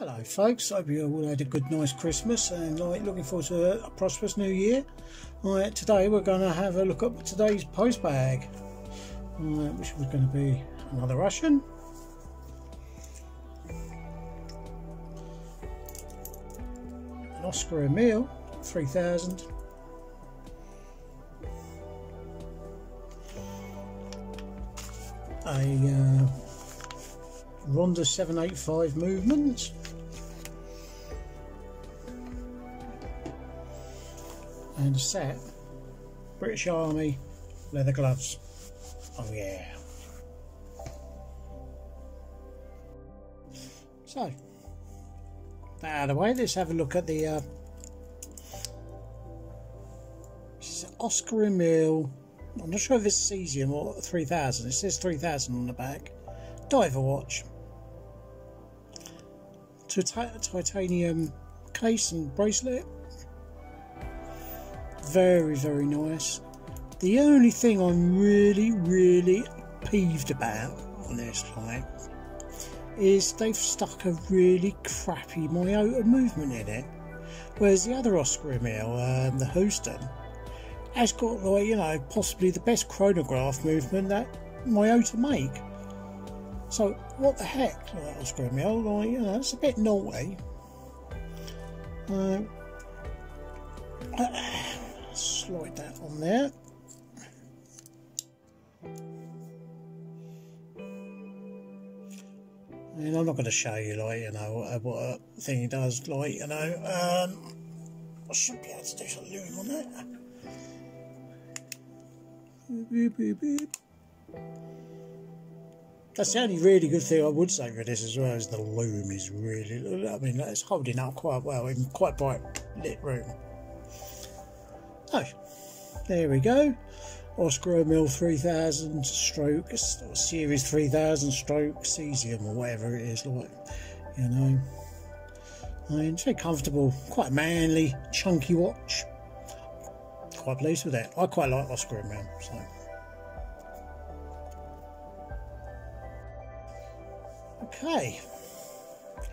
Hello folks, hope you all had a good nice Christmas and like looking forward to a prosperous new year. Right, today we're going to have a look at today's post bag, right, which was going to be another Russian. An Oskar-Emil, 3000. A uh, Ronda 785 movement. And set British Army leather gloves. Oh yeah. So, that out of the way, let's have a look at the uh, Oskar-Emil. I'm not sure if it's Caesium or 3000. It says 3000 on the back. Diver watch. Titanium case and bracelet very, very nice. The only thing I'm really, really peeved about on this light is they've stuck a really crappy Miyota movement in it. Whereas the other Oskar-Emil, um, the Houston, has got like, you know, possibly the best chronograph movement that Miyota make. So what the heck, like Oskar-Emil, like, you know, it's a bit naughty. Uh, slide that on there. And I'm not going to show you, like, you know, what, what a thing does, like, you know, um, I should be able to do some loom on that. Beep, beep, beep. That's the only really good thing I would say for this as well is the loom is really, I mean, it's holding up quite well in quite bright lit room. Oh, there we go. Oskar-Emil 3000 stroke, Series 3000 stroke, Caesium or whatever it is, like, you know. I mean, it's very comfortable, quite manly, chunky watch. Quite pleased with that. I quite like Oskar-Emil, so. Okay,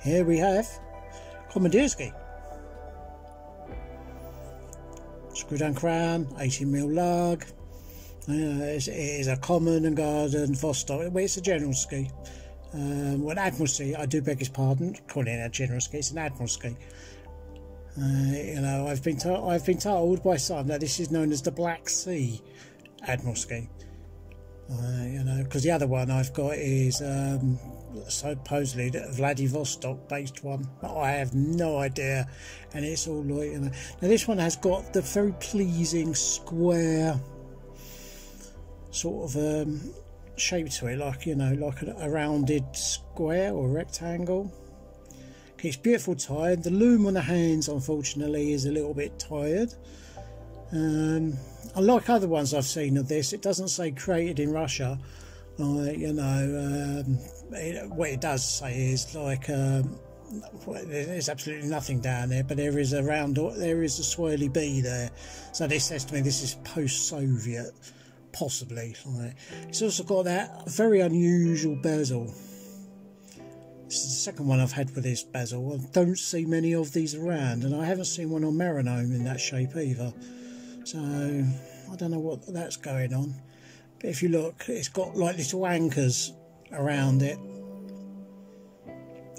here we have Komandirskie. Screw down crown, 18mm lug. Uh, it is a common and garden Vostok. Well, it's a Generalskie. Um, well, Admiralskie, I do beg his pardon, calling it a Generalskie, it's an Admiralskie. Uh, you know, I've been told I've been told by some that this is known as the Black Sea Admiralskie. Uh, you know, because the other one I've got is um, supposedly the Vladivostok based one. I have no idea, and it's all know. Now this one has got the very pleasing square sort of um, shape to it, like you know, like a, a rounded square or rectangle. It's beautiful tired. The loom on the hands, unfortunately, is a little bit tired. Um, unlike other ones I've seen of this, it doesn't say created in Russia. Like, you know, um, it, what it does say is like um, there's absolutely nothing down there, but there is a round, there is a swirly B there. So this says to me this is post-Soviet, possibly. Like, it's also got that very unusual bezel. This is the second one I've had with this bezel. I don't see many of these around, and I haven't seen one on Meranom in that shape either. So I don't know what that's going on. But if you look, it's got like little anchors around it.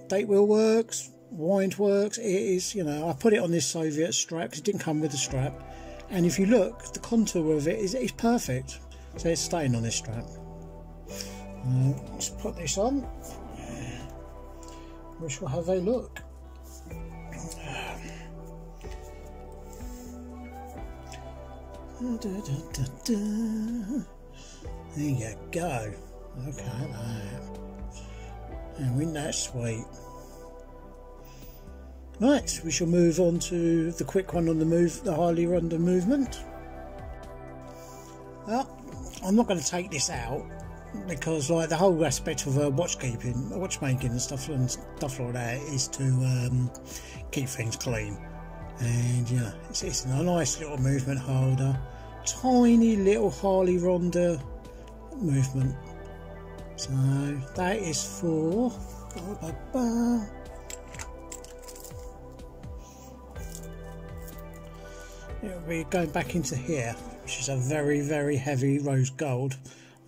Date wheel works, wind works. It is, you know, I put it on this Soviet strap because it didn't come with a strap. And if you look, the contour of it is, perfect. So it's staying on this strap. Uh, let's put this on. We shall have a look. Da, da, da, there you go. Look at that. And isn't that sweet? Right, we shall move on to the quick one on the move, the Harley Ronda movement. Well, I'm not going to take this out because, like, the whole aspect of uh, watchkeeping, watchmaking, and stuff and stuff like that is to um, keep things clean. And yeah, it's, it's a nice little movement holder, tiny little Harley Ronda movement. So that is for. Blah, blah. It'll be going back into here, which is a very, very heavy rose gold.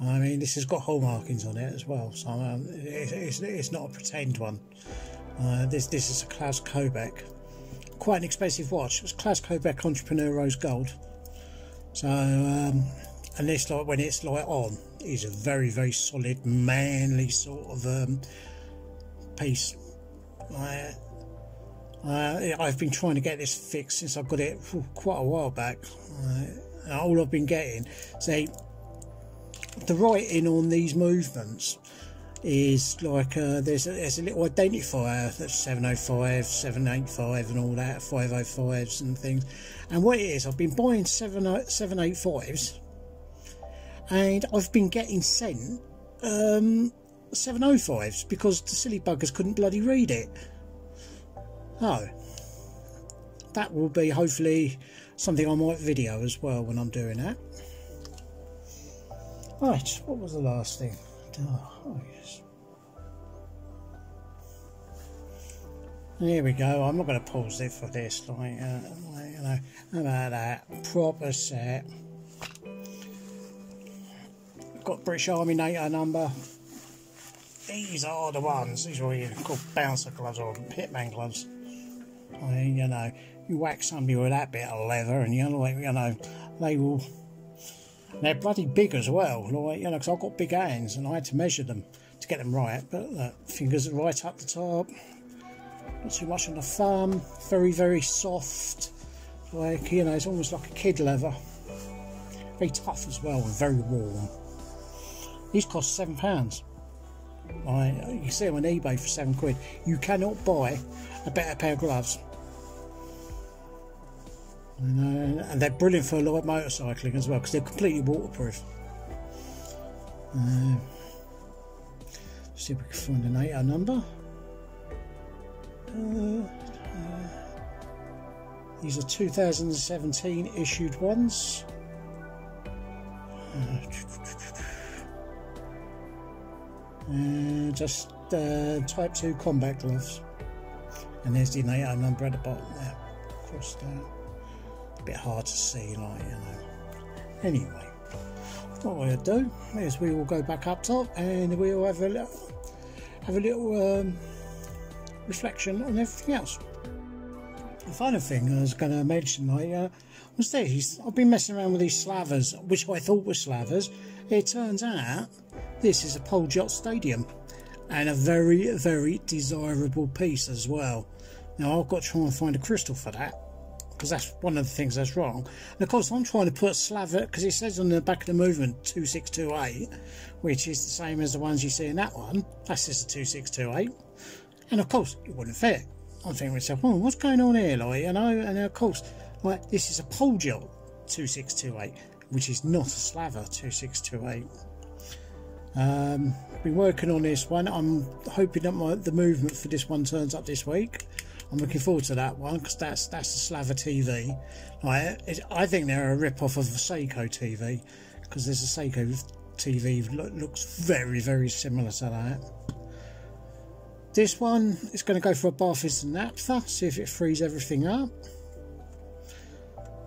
I mean, this has got hallmarkings on it as well, so um, it's, it's, not a pretend one. Uh, this this is a Klaus-Kobec, quite an expensive watch. It's Klaus-Kobec Entrepreneur Rose Gold. So um, and this like when it's like on, is a very very solid, manly sort of um, piece. I, uh, I've been trying to get this fixed since I got it quite a while back. Uh, all I've been getting, say, the writing on these movements is like uh, there's, a, there's a little identifier that's 705, 785 and all that, 505s and things. And what it is, I've been buying 7, 785s and I've been getting sent um, 705s because the silly buggers couldn't bloody read it. Oh, that will be hopefully something I might video as well when I'm doing that. Right, what was the last thing? Oh, oh yes. Here we go. I'm not going to pause it for this. Like, uh, like, you know, about that proper set? Got British Army NATO number. These are the ones. These are what you call bouncer gloves or pitman gloves. I mean, you know, you whack somebody with that bit of leather, and you know, you know, they will. They're bloody big as well, like you know, because I've got big hands, and I had to measure them to get them right. But look, fingers right up the top, not too much on the thumb. Very, very soft. Like you know, it's almost like a kid leather. Very tough as well, and very warm. These cost seven pounds. I, you see them on eBay for seven quid. You cannot buy a better pair of gloves. And, uh, and they're brilliant for light motorcycling as well because they're completely waterproof. Uh, see if we can find an 8 number. Uh, uh, these are 2017 issued ones. Uh, just uh, type 2 combat gloves. And there's the NATO number at the bottom there. Across there. A bit hard to see, like, you know. Anyway, what we'll do is we will go back up top and we'll have a little, have a little um, reflection on everything else. The final thing I was going to mention, like, uh, was. I've been messing around with these Slavas, which I thought were Slavas. It turns out this is a Poljot Stadium and a very, very desirable piece as well. Now I've got to try and find a crystal for that because that's one of the things that's wrong. And of course, I'm trying to put Slava because it says on the back of the movement 2628, which is the same as the ones you see in that one. That's just a 2628, and of course, it wouldn't fit. I'm thinking to myself, oh, what's going on here, like, you know? And of course, like this is a Poljot 2628, which is not a Slava 2628. Um, been working on this one. I'm hoping that my, the movement for this one turns up this week. I'm looking forward to that one because that's that's the Slava TV. I I think they're a rip off of the Seiko TV because there's a Seiko TV look, looks very very similar to that. This one is going to go for a Bathurst and naphtha, see if it frees everything up.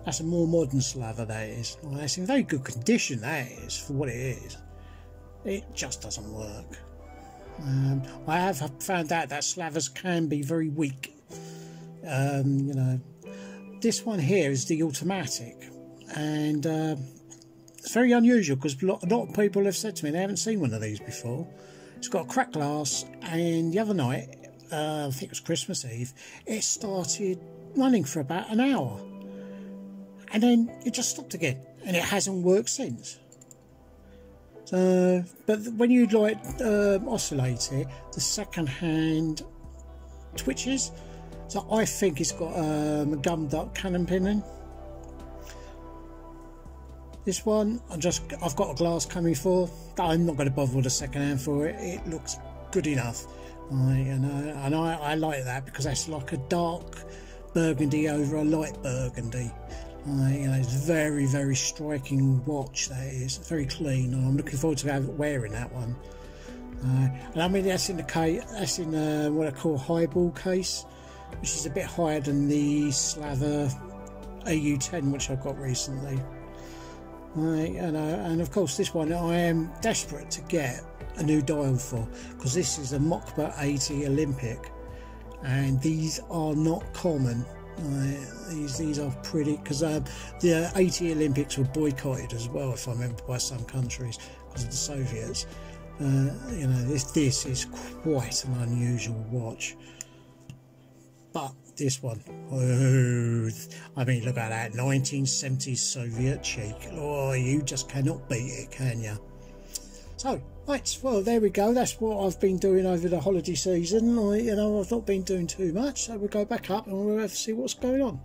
That's a more modern Slava, that is. Well, that's in very good condition, that is, for what it is it just doesn't work. Um, I have found out that Slavas can be very weak. Um, you know, this one here is the automatic, and uh, it's very unusual because a lot, of people have said to me they haven't seen one of these before. It's got a cracked glass, and the other night, uh, I think it was Christmas Eve, it started running for about an hour, and then it just stopped again, and it hasn't worked since. So, but when you like uh, oscillate it, the second hand twitches. So I think it's got um, a gummed up cannon pin in. This one, I just I've got a glass coming for. I'm not going to bother with a second hand for it. It looks good enough. I, you know, and I, I like that because that's like a dark burgundy over a light burgundy. Uh, you know, it's very, very striking watch. That is very clean. I'm looking forward to wearing that one. Uh, and I mean, that's in the case. That's in uh, what I call highball case, which is a bit higher than the Slava AU10 which I got recently. And, uh, and of course this one I am desperate to get a new dial for because this is a Mokba 80 Olympic and these are not common uh, these these are pretty because uh, the 80 Olympics were boycotted as well, if I remember, by some countries because of the Soviets. Uh, you know, this this is quite an unusual watch. But this one, oh, I mean, look at that 1970s Soviet cheek. Oh, you just cannot beat it, can you? So, right, well, there we go. That's what I've been doing over the holiday season. I, you know, I've not been doing too much, so we'll go back up and we'll have to see what's going on.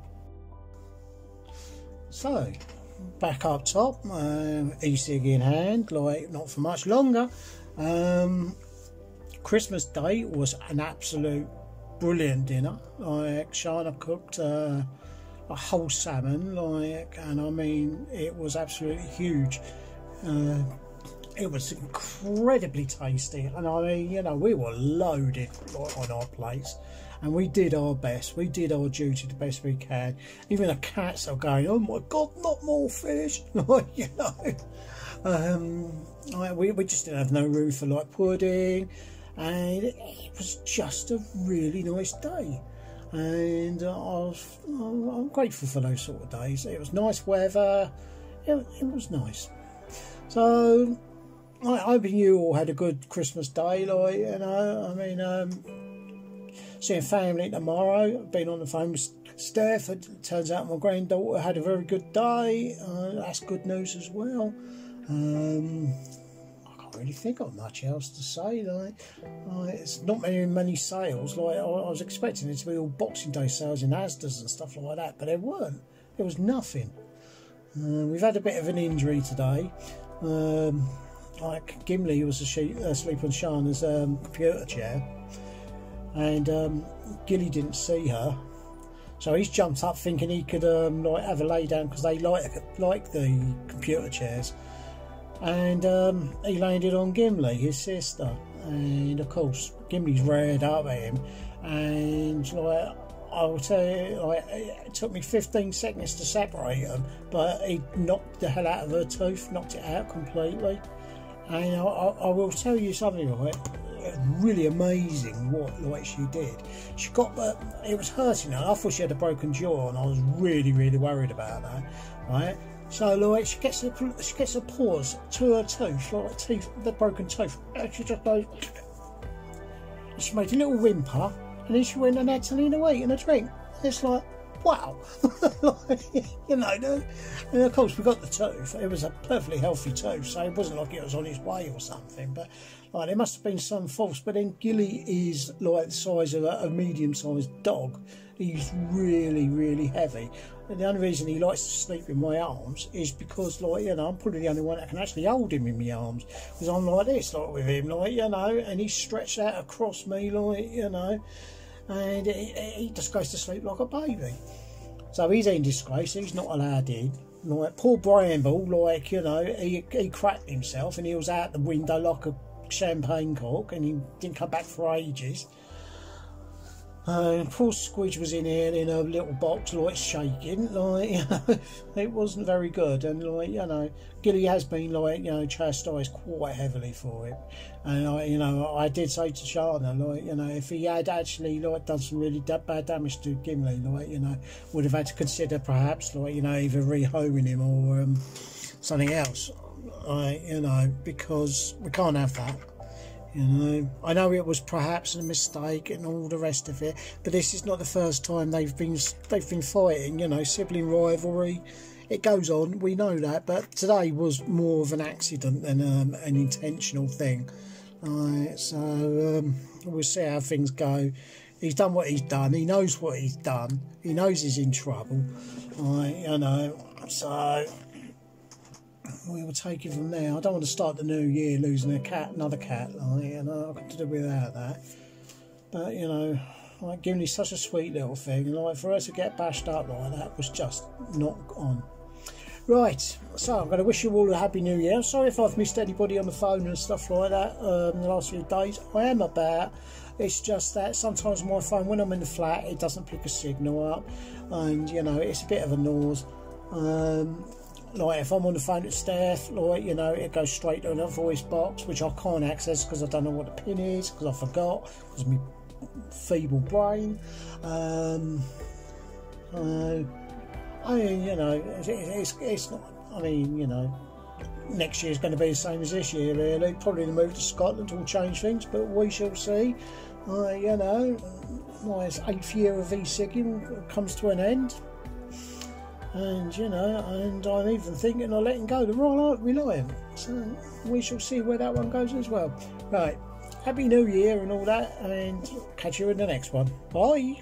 So, back up top, uh, e-cig in hand, like not for much longer. Um, Christmas Day was an absolute brilliant dinner. Like Shana cooked uh, a whole salmon, like, and I mean, it was absolutely huge. Uh, it was incredibly tasty, and I mean, you know, we were loaded on our plates, and we did our best. We did our duty the best we can. Even the cats are going, "Oh my God, not more fish!" you know, um, we we just didn't have no room for like pudding, and it was just a really nice day. And I was, I'm grateful for those sort of days. It was nice weather. It, it was nice. So I hope you all had a good Christmas day, like, you know, I mean, um, seeing family tomorrow, I've been on the phone with Steph, it turns out my granddaughter had a very good day, uh, that's good news as well. Um, I can't really think of much else to say, like, like it's not many, many sales, like, I, I was expecting it to be all Boxing Day sales in Asda's and stuff like that, but there weren't, there was nothing. Uh, we've had a bit of an injury today. Um, like Gimli was asleep, asleep on Shana's um, computer chair, and um, Gilly didn't see her, so he's jumped up thinking he could um, like have a lay down because they like like the computer chairs, and um, he landed on Gimli, his sister, and of course Gimli's reared up at him, and like. I will tell you, like, it took me 15 seconds to separate them, but he knocked the hell out of her tooth, knocked it out completely. And I, I, will tell you something right really amazing what like she did. She got the it was hurting her. I thought she had a broken jaw, and I was really really worried about that. Right. So like she gets a she gets a pause to her tooth, like teeth the broken tooth. And she just goes. She made a little whimper, and then she went and had something to eat and a drink. It's like wow. you know, and of course we got the tooth. It was a perfectly healthy tooth, so it wasn't like it was on its way or something. But like there must have been some false. But then Gilly is like the size of a, a medium-sized dog. He's really, really heavy. And the only reason he likes to sleep in my arms is because, like, you know, I'm probably the only one that can actually hold him in my arms. Because I'm like this, like with him, like, you know, and he's stretched out across me, like, you know and he, he just goes to sleep like a baby. So he's in disgrace, he's not allowed in. Like poor Bramble, like, you know, he, he cracked himself and he was out the window like a champagne cork and he didn't come back for ages. Uh, poor Squidge was in here in a little box, like shaking, like it wasn't very good. And like you know, Gilly has been like you know chastised quite heavily for it. And I, you know, I did say to Shana, like you know, if he had actually like done some really bad damage to Gimli, like you know, would have had to consider perhaps like you know either rehoming him or um, something else. I, you know, because we can't have that. You know, I know it was perhaps a mistake and all the rest of it, but this is not the first time they've been they've been fighting. You know, sibling rivalry. It goes on, we know that, but today was more of an accident than um, an intentional thing. Right, so um, we'll see how things go. He's done what he's done. He knows what he's done. He knows he's in trouble. Right, you know, so we will take it from there. I don't want to start the new year losing a cat, another cat. Like, know, I could do without that. But you know, like Gimli such a sweet little thing, and like for her to get bashed up like that was just not on. Right, so I'm going to wish you all a happy new year. Sorry if I've missed anybody on the phone and stuff like that um, the last few days. I am about. It's just that sometimes my phone, when I'm in the flat, it doesn't pick a signal up, and you know it's a bit of a noise. Um, like if I'm on the phone at staff, like you know, it goes straight to the voice box, which I can't access because I don't know what the pin is because I forgot because my feeble brain. Um, uh, I mean, you know, it's, it's, it's not. I mean, you know, next year is going to be the same as this year, really. Probably the move to Scotland will change things, but we shall see. Uh, you know, my eighth year of e-cigging comes to an end and you know, and I'm even thinking of letting go the Royal Art Reliant. So we shall see where that one goes as well. Right, Happy New Year and all that, and catch you in the next one. Bye.